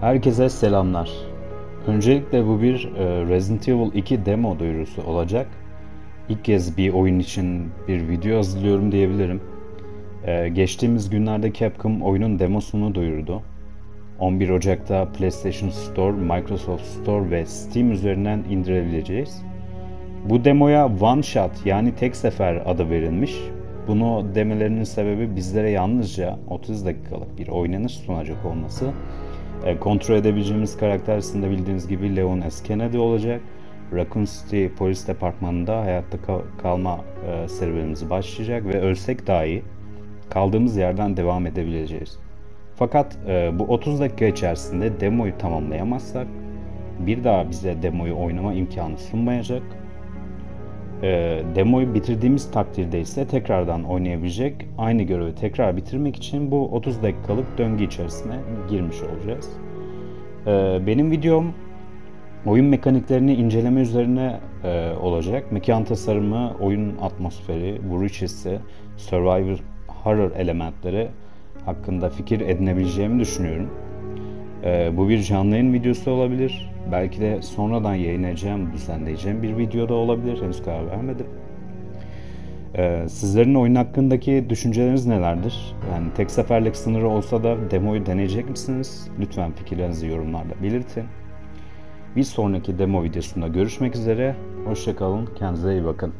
Herkese selamlar. Öncelikle bu bir e, Resident Evil 2 demo duyurusu olacak. İlk kez bir oyun için bir video hazırlıyorum diyebilirim. E, geçtiğimiz günlerde Capcom oyunun demosunu duyurdu. 11 Ocak'ta PlayStation Store, Microsoft Store ve Steam üzerinden indirebileceğiz. Bu demoya One Shot yani tek sefer adı verilmiş. Bunu demelerinin sebebi bizlere yalnızca 30 dakikalık bir oynanış sunacak olması. E, kontrol edebileceğimiz karakter aslında bildiğiniz gibi Leon S. Kennedy olacak. Raccoon City polis departmanında hayatta kal- kalma e, serüvenimiz başlayacak ve ölsek dahi kaldığımız yerden devam edebileceğiz. Fakat e, bu 30 dakika içerisinde demoyu tamamlayamazsak bir daha bize demoyu oynama imkanı sunmayacak. E, demoyu bitirdiğimiz takdirde ise tekrardan oynayabilecek aynı görevi tekrar bitirmek için bu 30 dakikalık döngü içerisine girmiş olacağız. E, benim videom oyun mekaniklerini inceleme üzerine e, olacak. Mekan tasarımı, oyun atmosferi, vuruş hissi, survivor horror elementleri hakkında fikir edinebileceğimi düşünüyorum. Ee, bu bir canlı yayın videosu olabilir. Belki de sonradan yayınlayacağım, düzenleyeceğim bir video da olabilir. Henüz karar vermedim. Ee, sizlerin oyun hakkındaki düşünceleriniz nelerdir? Yani tek seferlik sınırı olsa da demoyu deneyecek misiniz? Lütfen fikirlerinizi yorumlarda belirtin. Bir sonraki demo videosunda görüşmek üzere. Hoşçakalın, kendinize iyi bakın.